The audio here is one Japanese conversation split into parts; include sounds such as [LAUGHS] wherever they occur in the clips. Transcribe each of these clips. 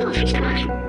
哦。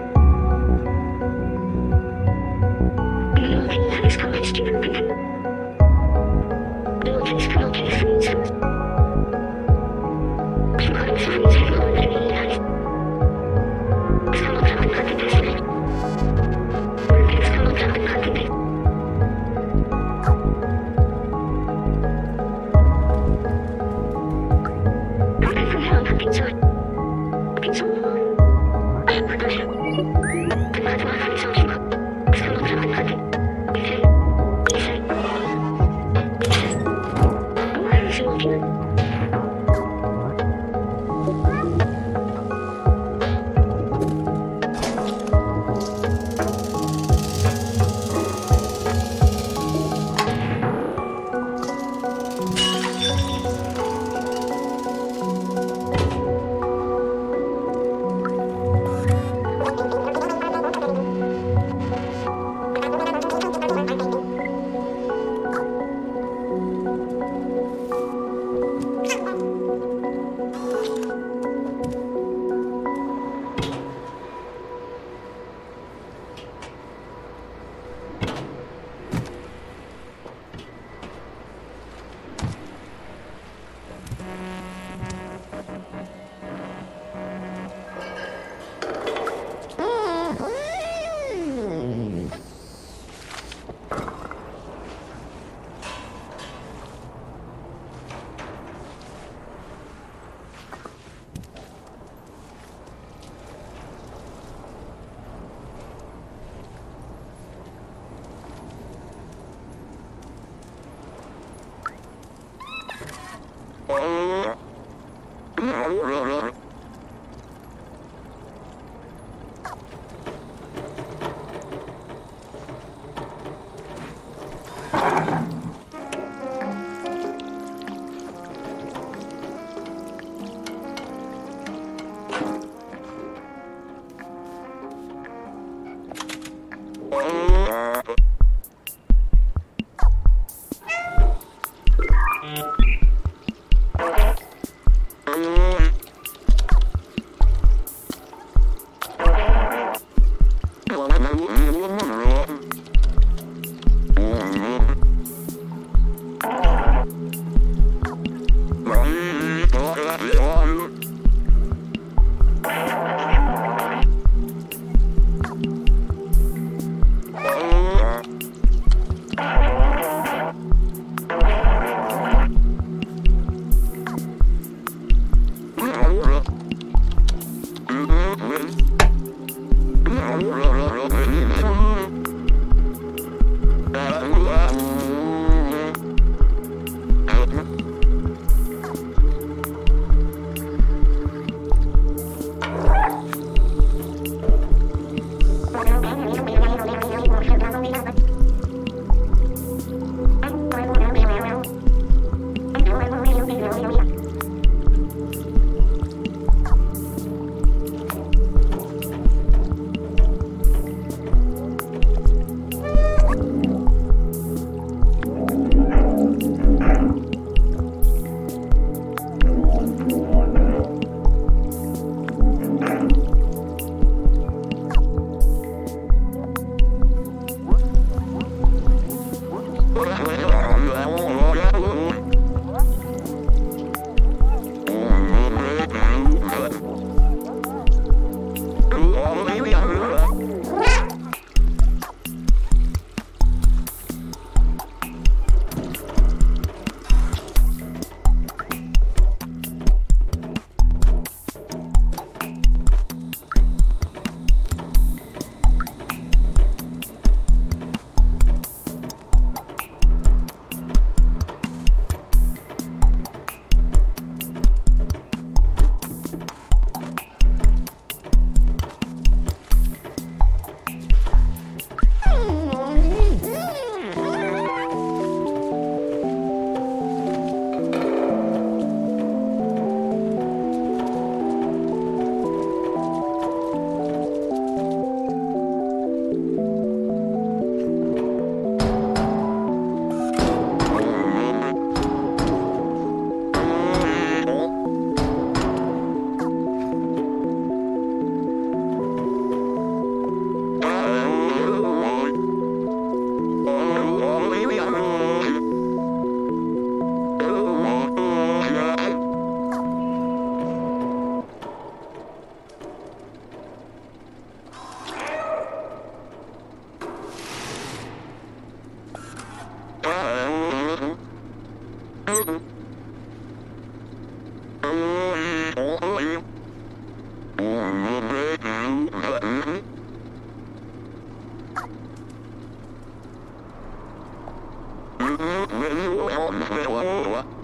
は？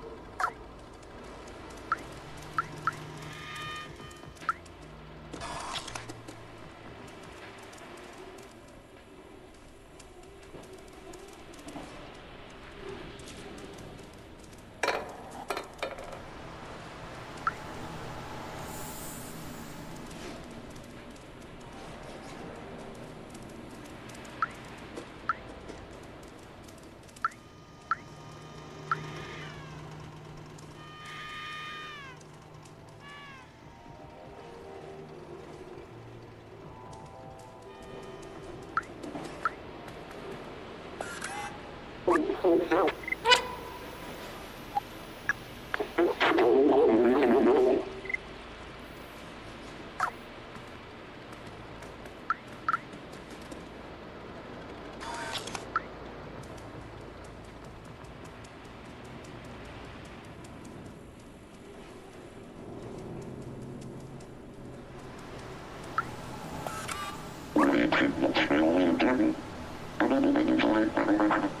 kami. Ini, ini, ini, ini, ini, ini, ini.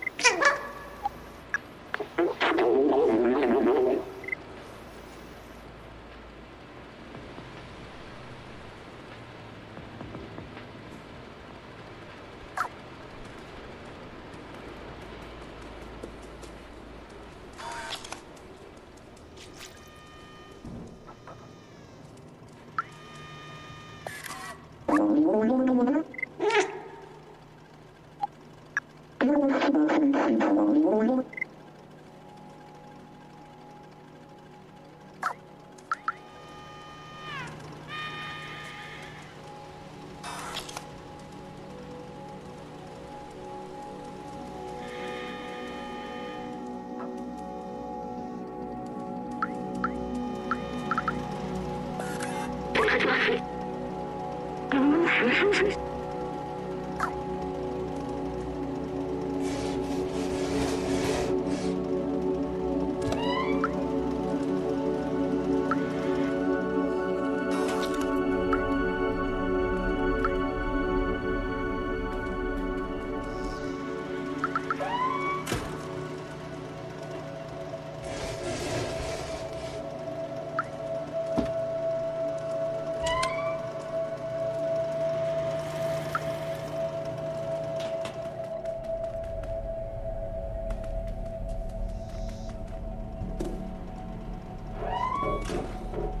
Schlafen [LAUGHS] Sie. あっ。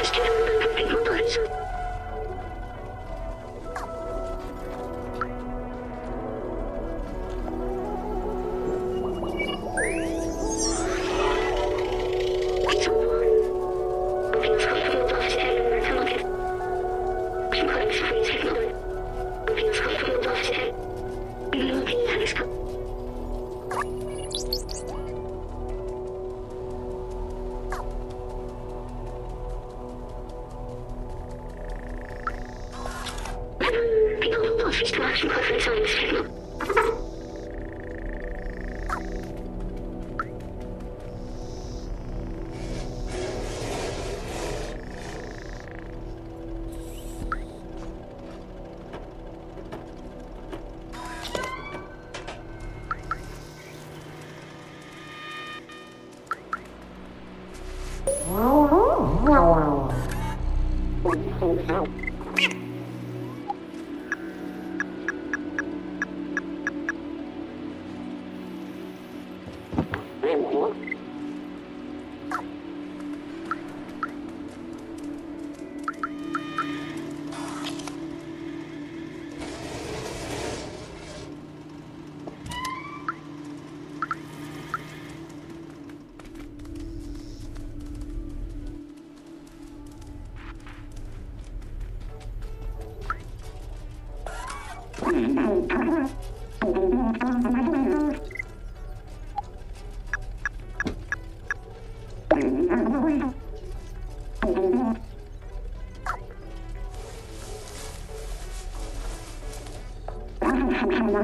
人は幸せそうにしてるの Nó